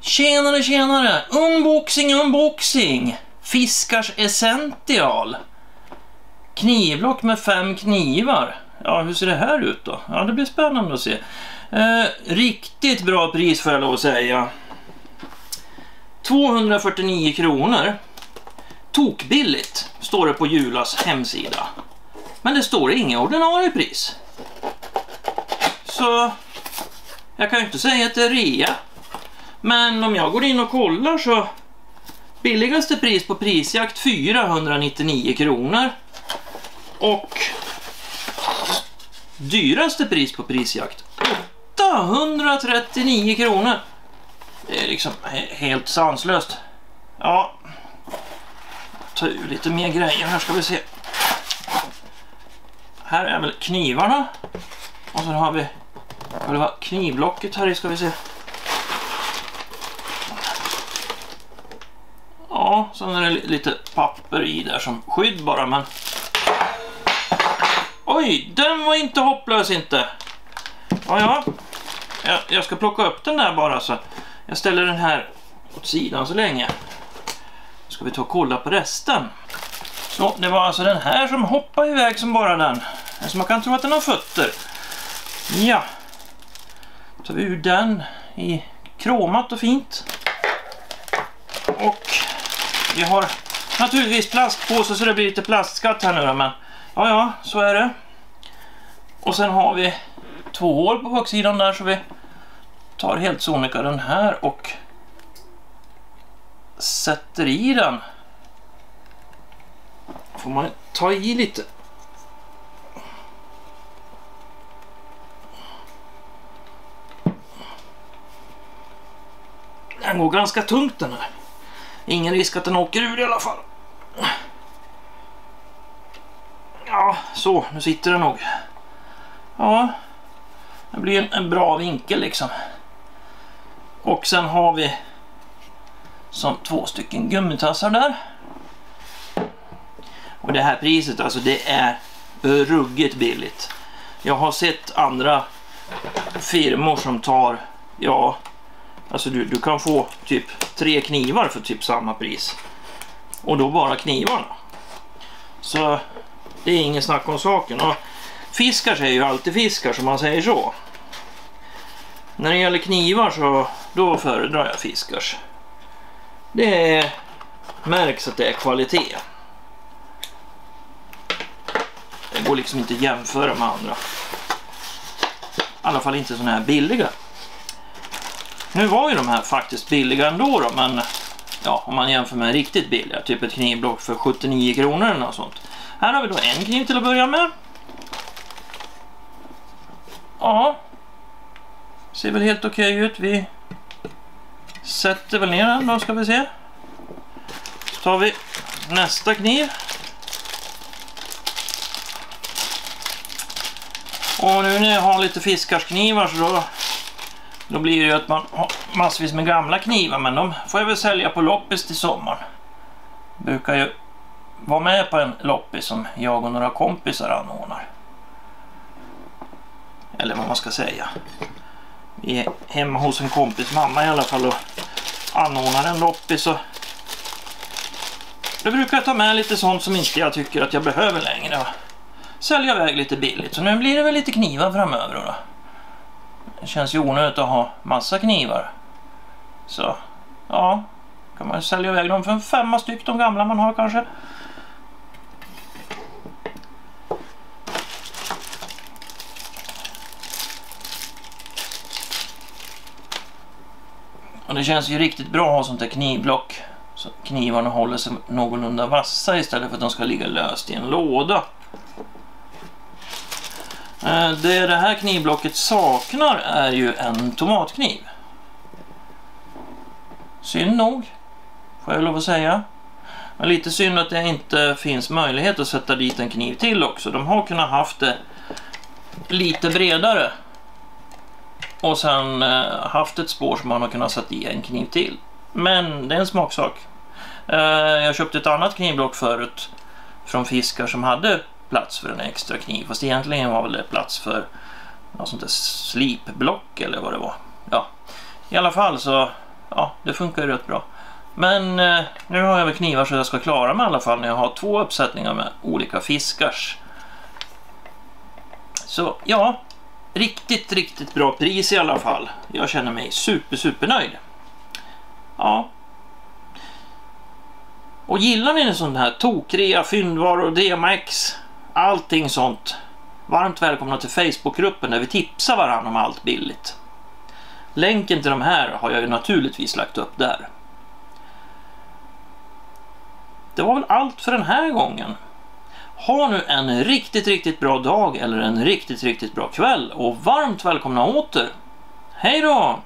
Tjenare, tjenare! Unboxing, unboxing! Fiskars Essential. Knivblock med fem knivar. Ja, hur ser det här ut då? Ja, det blir spännande att se. Eh, riktigt bra pris får jag lov att säga. 249 kronor. Tokbilligt, står det på Julas hemsida. Men det står inget ordinarie pris. Så jag kan ju inte säga att det är rea. Men om jag går in och kollar så billigaste pris på prisjakt 499 kronor. Och dyraste pris på prisjakt 839 kronor. Det är liksom helt sanslöst. Ja, ta ur lite mer grejer här ska vi se. Här är väl knivarna. Och så har vi själva knivblocket här i ska vi se. Ja, sen är det lite papper i där som skydd bara men... Oj, den var inte hopplös inte. Ja, ja. Jag, jag ska plocka upp den där bara så. Jag ställer den här åt sidan så länge. Ska vi ta och kolla på resten. Så, det var alltså den här som hoppade iväg som bara den. Så man kan tro att den har fötter. Ja. Då tar vi ur den i kromat och fint. Och vi har naturligtvis plastpåse så det blir lite plastskatt här nu då, men ja, ja, så är det. Och sen har vi två hål på baksidan där så vi tar helt sonika den här och sätter i den. Får man ta i lite. Den går ganska tungt den här. Ingen risk att den åker ur i alla fall. Ja, så. Nu sitter den nog. Ja, det blir en, en bra vinkel liksom. Och sen har vi som två stycken gummitassar där. Och det här priset alltså det är ruggigt billigt. Jag har sett andra firmor som tar, ja, alltså du, du kan få typ tre knivar för typ samma pris. Och då bara knivarna. Så det är ingen snack om saken. Och fiskars är ju alltid fiskar som man säger så. När det gäller knivar så då föredrar jag fiskars. Det är, märks att det är kvalitet. Det går liksom inte att jämföra med andra. I alla fall inte sådana här billiga. Nu var ju de här faktiskt billiga ändå då, men ja, om man jämför med riktigt billiga, typ ett knivblock för 79 kronor eller något sånt. Här har vi då en kniv till att börja med. Ja. Ser väl helt okej ut. Vi sätter väl ner den då ska vi se. Så tar vi nästa kniv. Och nu när jag har lite fiskarsknivar så då, då blir det ju att man har massvis med gamla knivar men de får jag väl sälja på loppis till sommaren. Brukar ju vara med på en loppis som jag och några kompisar anordnar. Eller vad man ska säga. Vi är hemma hos en kompis mamma i alla fall och anordnar en loppis. Och då brukar jag ta med lite sånt som inte jag tycker att jag behöver längre. Sälja iväg lite billigt. Så nu blir det väl lite knivar framöver då. Det känns ju onödigt att ha massa knivar. Så ja, kan man sälja iväg dem för en femma styck de gamla man har kanske. Och det känns ju riktigt bra att ha sånt där knivblock. Så knivarna håller sig någorlunda vassa istället för att de ska ligga löst i en låda. Eh, det det här knivblocket saknar är ju en tomatkniv. Synd nog, får jag lov att säga. Men lite synd att det inte finns möjlighet att sätta dit en kniv till också. De har kunnat haft det lite bredare. Och sen eh, haft ett spår som man har kunnat sätta i en kniv till. Men det är en smaksak. Eh, jag köpte ett annat knivblock förut från fiskar som hade plats för en extra kniv. Fast egentligen var väl det plats för något sånt där slipblock eller vad det var. Ja, i alla fall så ja, det funkar ju rätt bra. Men eh, nu har jag väl knivar så jag ska klara mig i alla fall när jag har två uppsättningar med olika fiskars. Så ja, riktigt, riktigt bra pris i alla fall. Jag känner mig super, super nöjd. Ja. Och gillar ni en sån här tokrea, fyndvaror, DMX, allting sånt. Varmt välkomna till Facebookgruppen där vi tipsar varandra om allt billigt. Länken till de här har jag ju naturligtvis lagt upp där. Det var väl allt för den här gången. Ha nu en riktigt, riktigt bra dag eller en riktigt, riktigt bra kväll och varmt välkomna åter. Hej då!